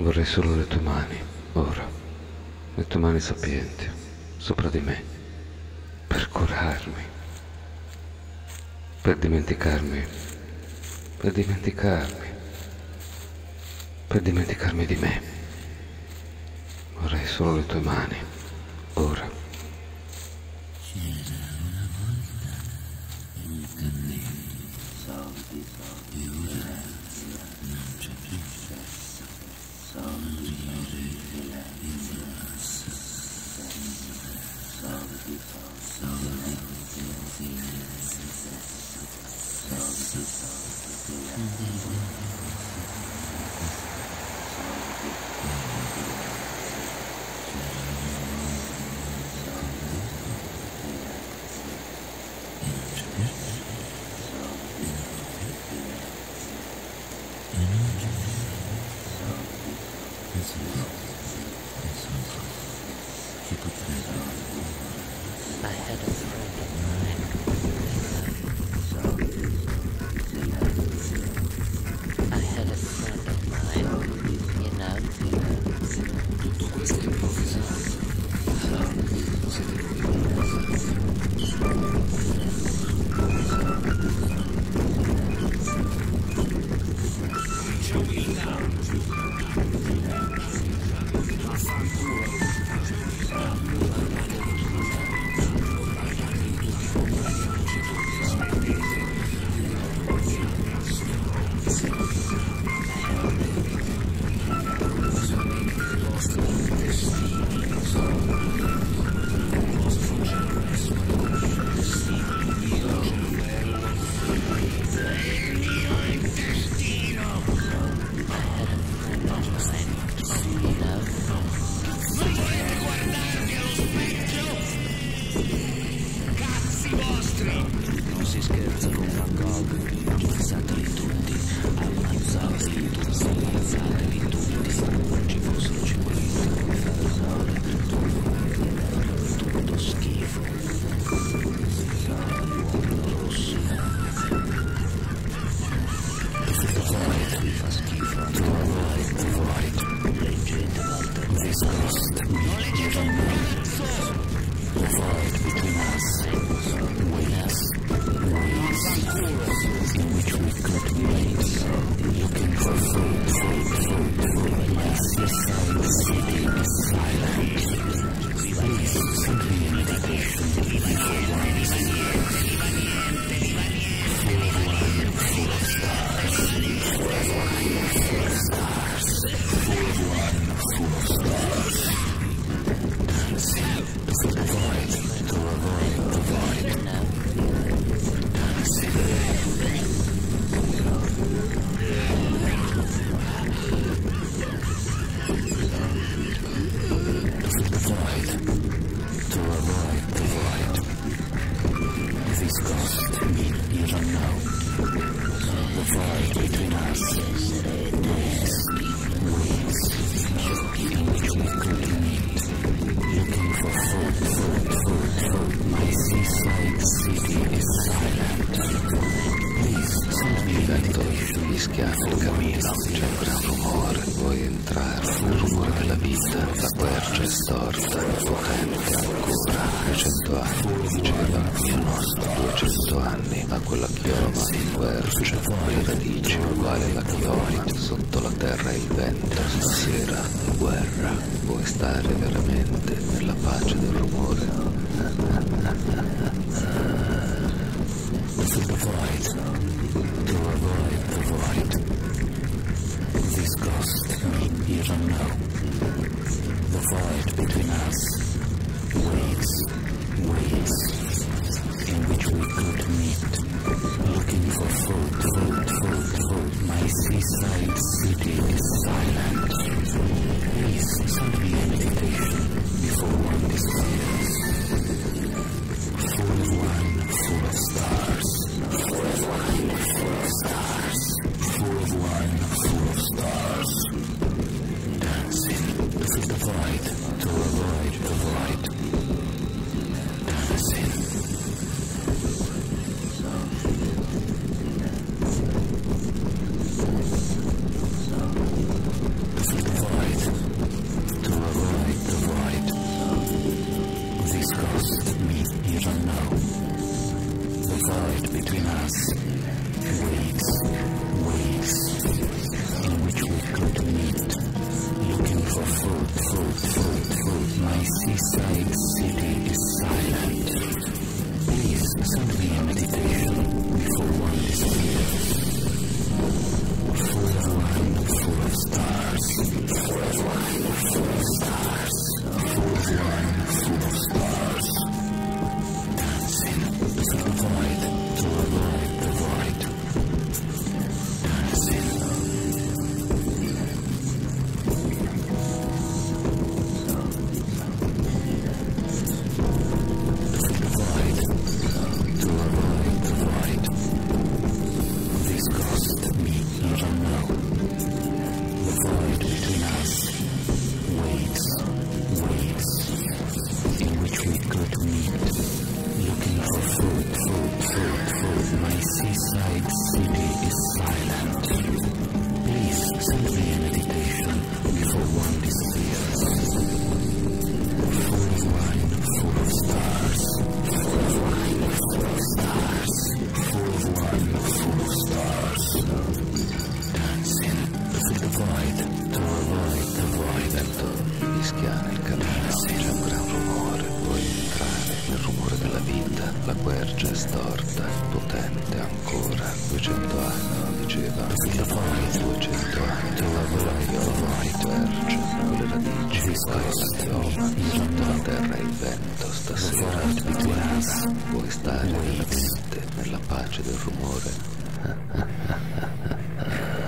Vorrei solo le tue mani, ora, le tue mani sapienti, sopra di me, per curarmi, per dimenticarmi, per dimenticarmi, per dimenticarmi di me. Vorrei solo le tue mani, ora. I Mm-hmm. Música the little razor. The void between us, with us, waves in which we could wait, looking for food, food, food, food, restless, sitting silent. This ghost, you don't know. The void between us. Ways, ways, in which we could meet. Looking for food, food, food, food. My seaside city schiaffia il cammino, c'è un gran rumore, vuoi entrare? Il rumore della vita, la quercia è storta, potente ancora, 300 anni, diceva il nostro, 200 anni, a quella chioma in quercia, le radici uguali alla chioma, sotto la terra il vento, stasera, guerra, vuoi stare veramente nella pace del rumore? Void, Seaside city is silent. Please send me an invitation before one disappears. Full of wine, full of stars. Full of wine, full of stars. Full of wine, full of stars. Dancing through the void to avoid the void. My seaside city is silent. Please send me a meditation My seaside city is silent. Vita, la quercia è storta, potente ancora, 200 anni, diceva, The void 200 anni, lavora io, la quercia, con le radici, l'espazione, sotto la terra e il vento, stasera, guarda, vuoi stare veramente nella pace del rumore?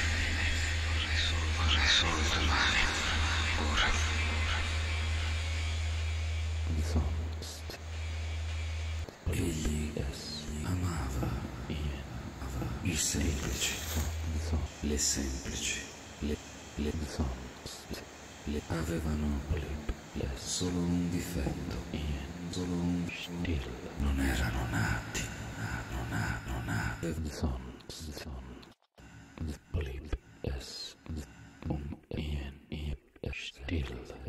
solo domani ora. Egli amava i semplici. Le semplici. Le, le, le avevano solo un difetto. Solo un non erano nati. Non ha non avevano Nederland.